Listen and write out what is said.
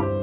了。